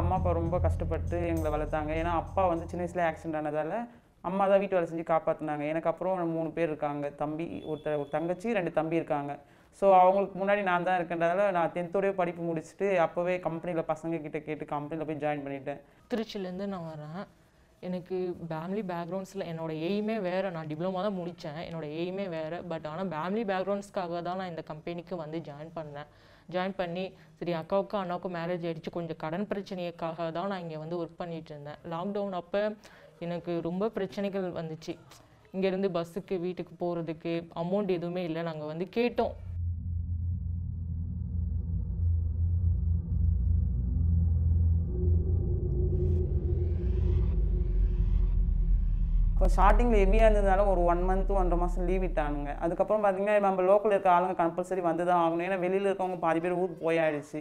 அம்மா அப்பா ரொம்ப கஷ்டப்பட்டு எங்களை வளர்த்தாங்க. ஏன்னா அப்பா வந்து சின்ன வயசுல ஆக்சிடென்ட் ஆனதால் அம்மா தான் வீட்டு வேலை செஞ்சு காப்பாற்றினாங்க எனக்கு அப்புறம் மூணு பேர் இருக்காங்க. தம்பி ஒருத்தர் ஒரு தங்கச்சி ரெண்டு தம்பி இருக்காங்க. ஸோ அவங்களுக்கு முன்னாடி நான் தான் இருக்கின்றதால நான் டென்த்தோடய படிப்பு முடிச்சுட்டு அப்போவே கம்பெனியில் பசங்க கிட்ட கேட்டு கம்பெனியில் போய் ஜாயின் பண்ணிட்டேன். திருச்சிலேருந்து நான் வரேன். எனக்கு ஃபேமிலி பேக்ரவுண்ட்ஸில் என்னோட எய்மே வேறு. நான் டிப்ளமா தான் முடித்தேன் என்னோடய எய்மே வேறு. பட் ஆனால் ஃபேமிலி பேக்ரவுண்ட்ஸ்க்காக தான் நான் இந்த கம்பெனிக்கு வந்து ஜாயின் பண்ணேன். ஜாயின் பண்ணி சரி அக்காவுக்கும் அண்ணாவுக்கும் மேரேஜ் ஆகிடுச்சு கொஞ்சம் கடன் பிரச்சனைக்காக தான் நான் இங்கே வந்து ஒர்க் பண்ணிட்டு இருந்தேன். லாக்டவுன் அப்போ எனக்கு ரொம்ப பிரச்சனைகள் வந்துச்சு. இங்கேருந்து பஸ்ஸுக்கு வீட்டுக்கு போகிறதுக்கு அமௌண்ட் எதுவுமே இல்லை. நாங்கள் வந்து கேட்டோம். இப்போ ஸ்டார்டிங்கில் ஹெவியாக இருந்ததுனால ஒரு ஒன் மந்த் ஒன்றரை மாதம் லீவ் விட்டானுங்க. அதுக்கப்புறம் பார்த்தீங்கன்னா நம்ம லோக்கல் இருக்க ஆளுங்க கம்பல்சரி வந்து தான் ஆகணும். ஏன்னா வெளியில் இருக்கவங்க பாதி பேர் ஊருக்கு போயாயிடுச்சு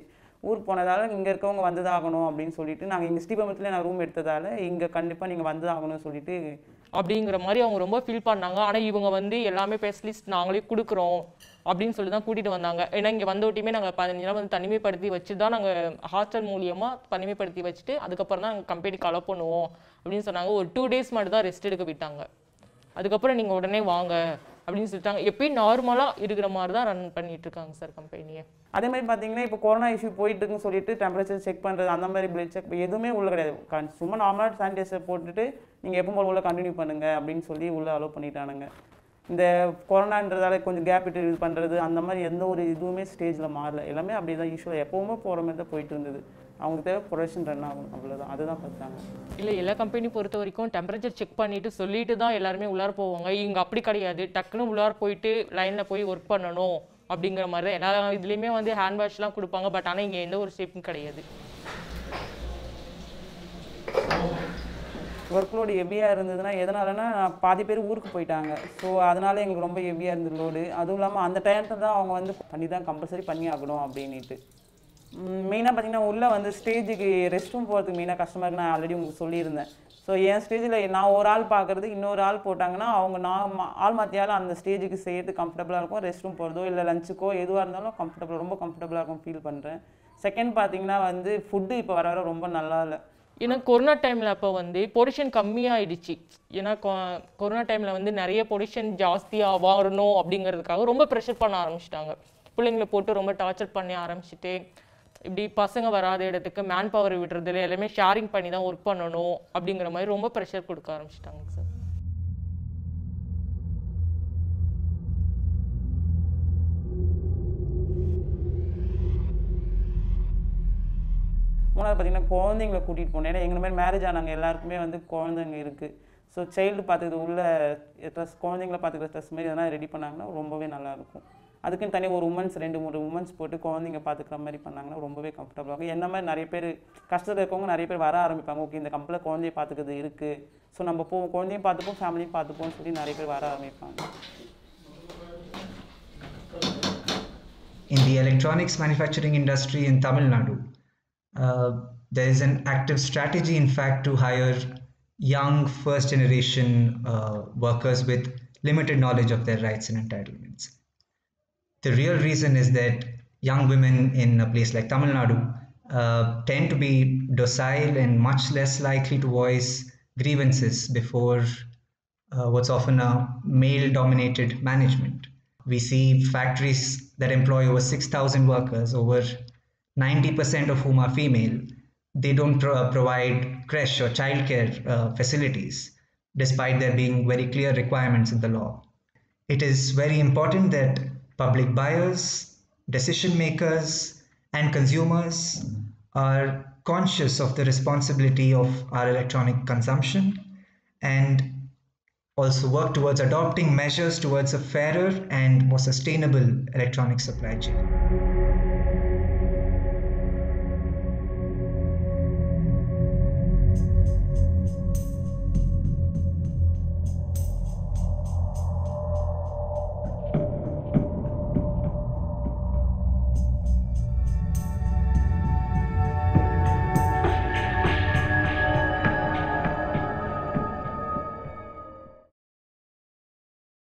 ஊர் போனதால் இங்கே இருக்கவங்க வந்து தான் ஆகணும் அப்படின்னு சொல்லிட்டு நாங்கள் இங்கே ஸ்ரீபம்பத்தில் நான் ரூம் எடுத்ததால் இங்கே கண்டிப்பாக நீங்கள் வந்து ஆகணும்னு சொல்லிட்டு அப்படிங்கிற மாதிரி அவங்க ரொம்ப ஃபீல் பண்ணாங்க. ஆனால் இவங்க வந்து எல்லாமே ஸ்பெஷலிஸ்ட் நாங்களே கொடுக்குறோம் அப்படின்னு சொல்லி தான் கூட்டிகிட்டு வந்தாங்க. ஏன்னா இங்கே வந்தோட்டியுமே நாங்கள் பதினஞ்சு நாள் வந்து தனிமைப்படுத்தி வச்சு தான் நாங்கள் ஹாஸ்டல் மூலியமாக தனிமைப்படுத்தி வச்சுட்டு அதுக்கப்புறம் தான் நாங்கள் கம்பெனிக்கு அலோ பண்ணுவோம் அப்படின்னு சொன்னாங்க. ஒரு டூ டேஸ் மட்டும் தான் ரெஸ்ட் எடுக்க விட்டாங்க. அதுக்கப்புறம் நீங்கள் உடனே வாங்க. அப்படின்னு சொல்லிட்டாங்க. எப்பயும் நார்மலாக இருக்கிற மாதிரி தான் ரன் பண்ணிட்டு இருக்காங்க சார் கம்பெனியை அதே மாதிரி பார்த்தீங்கன்னா இப்போ கொரோனா இஷ்யூ போயிட்டு இருக்குன்னு சொல்லிட்டு டெம்பரேச்சர் செக் பண்ணுறது அந்த மாதிரி பிளட் செக் எதுவுமே உள்ள கிடையாது. சும்மா நார்மலாக சானிடைசர் போட்டுட்டு நீங்கள் எப்போ போல உள்ள கண்டினியூ பண்ணுங்க அப்படின்னு சொல்லி உள்ள அலோவ் பண்ணிட்டானுங்க. இந்த கொரோனான்றதால கொஞ்சம் கேப் விட்டு இது பண்ணுறது அந்த மாதிரி எந்த ஒரு இதுவுமே ஸ்டேஜில் மாறல. எல்லாமே அப்படி தான் யூஸ்வலாக எப்போவுமே போகிற மாதிரி தான் போயிட்டு இருந்தது. அவங்களுக்கு தேவை ப்ரொடக்ஷன் ரன் ஆகணும் அவ்வளோதான் அதுதான் பார்த்தாங்க இல்லை எல்லா கம்பெனி பொறுத்த வரைக்கும் டெம்பரேச்சர் செக் பண்ணிட்டு சொல்லிட்டு தான் எல்லாருமே உள்ளார போவாங்க. இங்கே அப்படி கிடையாது. டக்குன்னு உள்ளார போயிட்டு லைனில் போய் ஒர்க் பண்ணணும் அப்படிங்கிற மாதிரி தான். எல்லா இதுலேயுமே வந்து ஹேண்ட் வாஷ்லாம் கொடுப்பாங்க. பட் ஆனால் இங்கே எந்த ஒரு ஸ்டெப்பும் கிடையாது. ஒர்க் லோடு ஹெவியாக இருந்ததுன்னா எதனாலனா பாதி பேர் ஊருக்கு போயிட்டாங்க. ஸோ அதனால எங்களுக்கு ரொம்ப ஹெவியாக இருந்தது லோடு அதுவும் இல்லாமல் அந்த டைத்தில் தான் அவங்க வந்து பண்ணி தான் கம்பல்சரி பண்ணி ஆகணும் அப்படின்ட்டு மெயினாக பார்த்தீங்கன்னா உள்ளே வந்து ஸ்டேஜுக்கு ரெஸ்ட் ரூம் போகிறதுக்கு மெயினாக கஷ்டமாக இருக்குது நான் ஆல்ரெடி உங்களுக்கு சொல்லியிருந்தேன். ஸோ என் ஸ்டேஜில் நான் ஒரு ஆள் பார்க்குறது இன்னொரு ஆள் போட்டாங்கன்னா அவங்க நான் மா- ஆள் மாற்றியாலும் அந்த ஸ்டேஜுக்கு செய்யறது கம்ஃபர்டபுளாக இருக்கும். ரெஸ்ட் ரூம் போகிறதோ இல்லை லஞ்சுக்கோ எதுவாக இருந்தாலும் கம்ஃபர்டபுள் ரொம்ப கம்ஃபர்டபுளாக இருக்கும் ஃபீல் பண்ணுறேன் செகண்ட் பார்த்தீங்கன்னா வந்து ஃபுட்டு இப்போ வர வர ரொம்ப நல்லா இல்லை. ஏன்னா கொரோனா டைமில் அப்போ வந்து பொடிஷன் கம்மியாயிடுச்சு. ஏன்னா கொ- கொரோனா டைமில் வந்து நிறைய பொடிஷன் ஜாஸ்தியாக வரணும் அப்படிங்கிறதுக்காக ரொம்ப ப்ரெஷர் பண்ண ஆரம்பிச்சிட்டாங்க. பிள்ளைங்களை போட்டு ரொம்ப டார்ச்சர் பண்ணி ஆரம்பிச்சுட்டு இப்படி பசங்க வராத இடத்துக்கு மேன் பவர் விடுறதுல எல்லாமே ஷேரிங் பண்ணி தான் ஒர்க் பண்ணணும் அப்படிங்கிற மாதிரி ரொம்ப ப்ரெஷர் கொடுக்க ஆரம்பிச்சிட்டாங்க சார் மூணாவது பார்த்தீங்கன்னா குழந்தைங்களை கூட்டிகிட்டு போனேன். ஏன்னா எங்களை மாதிரி மேரேஜ் ஆனாங்க. எல்லாருக்குமே வந்து குழந்தைங்க இருக்குது ஸோ சைல்டு பார்த்துக்கிறது உள்ள ட்ரெஸ் குழந்தைங்கள பார்த்துக்கிற ட்ரெஸ் மாதிரி எதனா ரெடி பண்ணாங்கன்னா ரொம்பவே நல்லாயிருக்கும் அதுக்குன்னு தனி ஒரு உமன்ஸ் ரெண்டு மூணு உமன்ஸ் போட்டு குழந்தைங்க பார்த்துக்கிற மாதிரி பண்ணாங்கன்னா ரொம்பவே கம்ஃபர்டபுளாக இருக்கும் என்ன மாதிரி நிறைய பேர் கஷ்டத்தில் இருக்கவங்க நிறைய பேர் வர ஆரம்பிப்பாங்க ஓகே இந்த கம்பெனியில் குழந்தைய பார்த்துக்கிறது இருக்குது ஸோ நம்ம போ குழந்தையும் பார்த்துப்போம் ஃபேமிலியும் பார்த்துப்போம்னு சொல்லி நிறைய பேர் வர ஆரம்பிப்பாங்க in the electronics manufacturing industry in Tamil Nadu. Uh, there is an active strategy, in fact, to hire young first generation uh, workers with limited knowledge of their rights and entitlements. The real reason is that young women in a place like Tamil Nadu uh, tend to be docile and much less likely to voice grievances before uh, what's often a male dominated management. We see factories that employ over 6,000 workers, over 90% of whom are female. They don't pro- provide creche or childcare uh, facilities, despite there being very clear requirements in the law. It is very important that public buyers, decision makers, and consumers are conscious of the responsibility of our electronic consumption and also work towards adopting measures towards a fairer and more sustainable electronic supply chain.